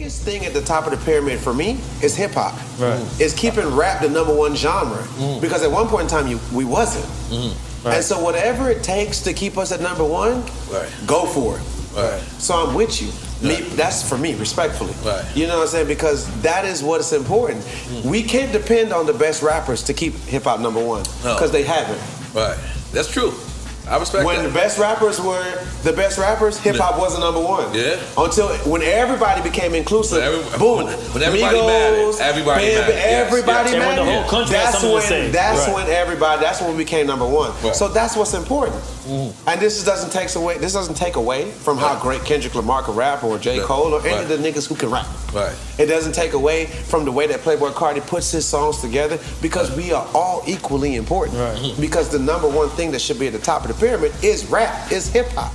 biggest thing at the top of the pyramid for me is hip hop. Right. Is keeping rap the number one genre. Mm. Because at one point in time, you, we wasn't. Mm. And so whatever it takes to keep us at number one, Right. go for it. Right. So I'm with you. Me, that's for me, respectfully. Right. You know what I'm saying? Because that is what is important. Mm. We can't depend on the best rappers to keep hip hop number one. No. Because they haven't. Right. That's true. I respect when that. the best rappers were the best rappers, hip hop wasn't number one. Yeah. Until when everybody became inclusive, When every- boom. when- when everybody mattered, everybody Bam, mattered, yes, Everybody yes. And when the whole country that's when, say. That's Right. when everybody. That's when we became number one. Right. So that's what's important. Mm-hmm. And this doesn't take away. This doesn't take away from how great Kendrick Lamar can rap, or J. Right. Cole, or any Right. of the niggas who can rap. Right. It doesn't take away from the way that Playboi Carti puts his songs together because we are all equally important. Right. Because the number one thing that should be at the top of the pyramid is rap, is hip hop.